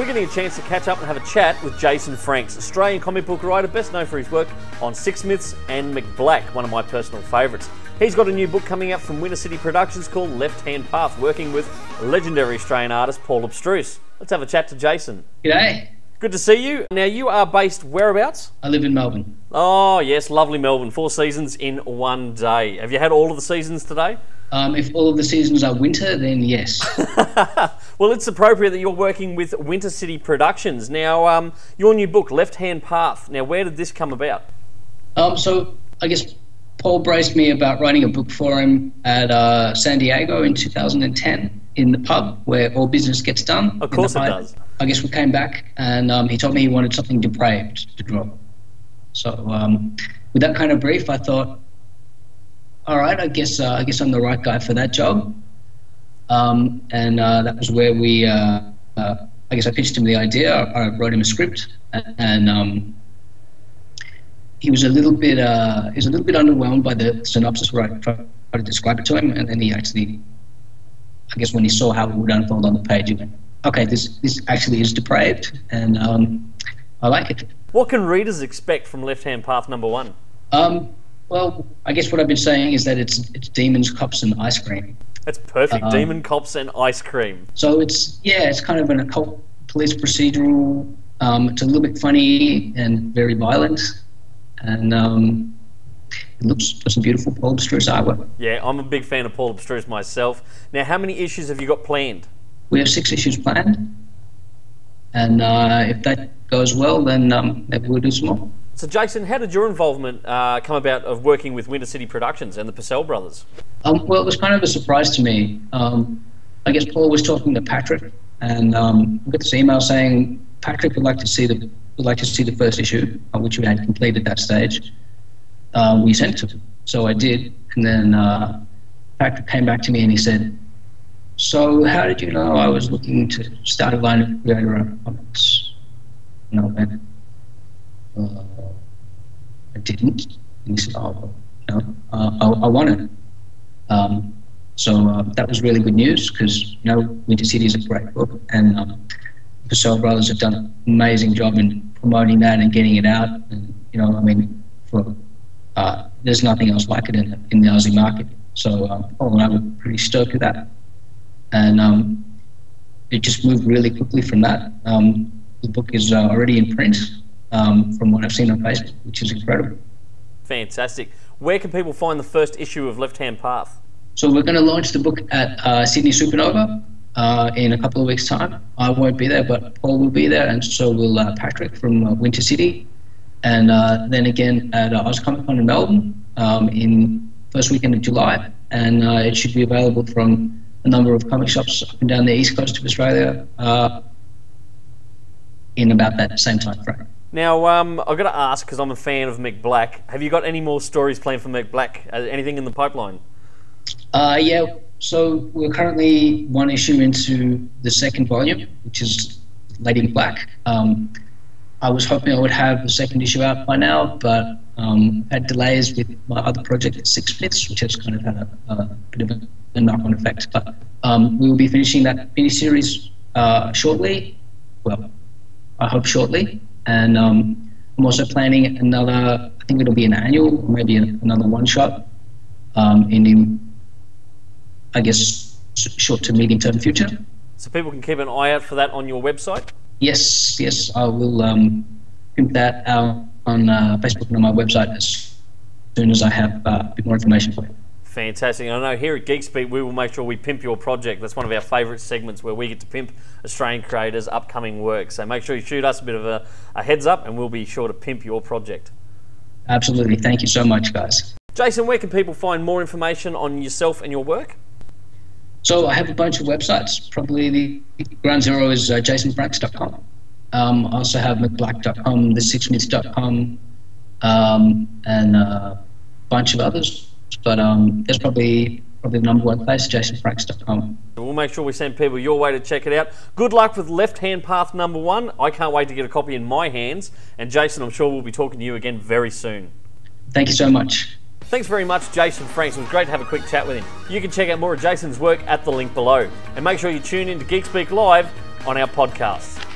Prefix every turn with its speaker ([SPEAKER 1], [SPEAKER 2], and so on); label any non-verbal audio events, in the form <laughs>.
[SPEAKER 1] we're getting a chance to catch up and have a chat with Jason Franks, Australian comic book writer, best known for his work on Sixsmiths and McBlack, one of my personal favourites. He's got a new book coming out from Winter City Productions called Left Hand Path, working with legendary Australian artist Paul Abstruse. Let's have a chat to Jason.
[SPEAKER 2] G'day.
[SPEAKER 1] Good to see you. Now, you are based whereabouts?
[SPEAKER 2] I live in Melbourne.
[SPEAKER 1] Oh, yes, lovely Melbourne. Four seasons in one day. Have you had all of the seasons today?
[SPEAKER 2] Um, if all of the seasons are winter, then yes. <laughs>
[SPEAKER 1] well, it's appropriate that you're working with Winter City Productions. Now, um, your new book, Left Hand Path. Now, where did this come about?
[SPEAKER 2] Um, so, I guess Paul braced me about writing a book for him at uh, San Diego in 2010 in the pub where all business gets done.
[SPEAKER 1] Of course, it does.
[SPEAKER 2] I guess we came back and um, he told me he wanted something depraved to draw. So, um, with that kind of brief, I thought, all right, I guess uh, I guess I'm the right guy for that job. Um, and uh, that was where we, uh, uh I guess I pitched him the idea. I, wrote him a script, and um, he was a little bit uh, he was a little bit underwhelmed by the synopsis where I tried to describe it to him, and then he actually, I guess when he saw how it would unfold on the page, he went, "Okay, this this actually is depraved, and um, I like it."
[SPEAKER 1] What can readers expect from Left Hand Path number one?
[SPEAKER 2] Um, well, I guess what I've been saying is that it's it's demons, cops, and ice cream.
[SPEAKER 1] That's perfect. Um, Demon cops and ice cream.
[SPEAKER 2] So it's yeah, it's kind of an occult police procedural. Um, it's a little bit funny and very violent, and um, it looks some beautiful Paul Abstruse artwork.
[SPEAKER 1] Yeah, I'm a big fan of Paul Abstruse myself. Now, how many issues have you got planned?
[SPEAKER 2] We have six issues planned, and uh, if that goes well, then um, maybe we'll do some more.
[SPEAKER 1] So, Jason, how did your involvement uh, come about of working with Winter City Productions and the Purcell brothers?
[SPEAKER 2] Um, well, it was kind of a surprise to me. Um, I guess Paul was talking to Patrick, and um, we got this email saying Patrick would like to see the would like to see the first issue, uh, which we had completed at that stage. Uh, we sent to him, so I did, and then uh, Patrick came back to me and he said, "So, how did you know I was looking to start a line of creator comics?" You know, and, uh, I didn't. Said, oh, no, uh, I, I want it. Um, so uh, that was really good news because, you know, Winter City is a great book and um, Purcell Brothers have done an amazing job in promoting that and getting it out. And, you know, I mean, for, uh, there's nothing else like it in the, in the Aussie market. So um, Paul and I were pretty stoked with that. And um, it just moved really quickly from that. Um, the book is uh, already in print um, from what I've seen on Facebook, which is incredible.
[SPEAKER 1] Fantastic. Where can people find the first issue of Left Hand Path?
[SPEAKER 2] So we're going to launch the book at uh, Sydney Supernova uh, in a couple of weeks' time. I won't be there, but Paul will be there, and so will uh, Patrick from uh, Winter City, and uh, then again at uh, Comic Con in Melbourne um, in first weekend of July, and uh, it should be available from a number of comic shops up and down the east coast of Australia in about that same time frame.
[SPEAKER 1] Now, um, I've got to ask because I'm a fan of McBlack. Have you got any more stories planned for McBlack? Uh, anything in the pipeline?
[SPEAKER 2] Uh, yeah. So we're currently one issue into the second volume, which is Lady Black. Um, I was hoping I would have the second issue out by now, but um, had delays with my other project, at Sixsmiths, which has kind of had a, a bit of a knock-on effect. But um, we will be finishing that mini series uh, shortly. Well, I hope shortly. And um, I'm also planning another, I think it'll be an annual, maybe another one shot um, in, the, I guess, short to medium term future.
[SPEAKER 1] So people can keep an eye out for that on your website?
[SPEAKER 2] Yes, yes, I will um, pimp that out on uh, Facebook and on my website as soon as I have uh, a bit more information for you.
[SPEAKER 1] Fantastic. I know here at GeekSpeak we will make sure we pimp your project. That's one of our favourite segments where we get to pimp Australian creators' upcoming work. So make sure you shoot us a bit of a, a heads up and we'll be sure to pimp your project.
[SPEAKER 2] Absolutely. Thank you so much, guys.
[SPEAKER 1] Jason, where can people find more information on yourself and your work?
[SPEAKER 2] So I have a bunch of websites. Probably the ground zero is uh, jasonfranks.com. Um, I also have mcblack.com, the6myths.com, um, and uh, a bunch of others. But um, that's probably probably the number one place, jasonfranks.com.
[SPEAKER 1] We'll make sure we send people your way to check it out. Good luck with Left Hand Path number one. I can't wait to get a copy in my hands. And Jason, I'm sure we'll be talking to you again very soon.
[SPEAKER 2] Thank you so much.
[SPEAKER 1] Thanks very much, Jason Franks. It was great to have a quick chat with him. You can check out more of Jason's work at the link below. And make sure you tune in to Geek Speak Live on our podcast.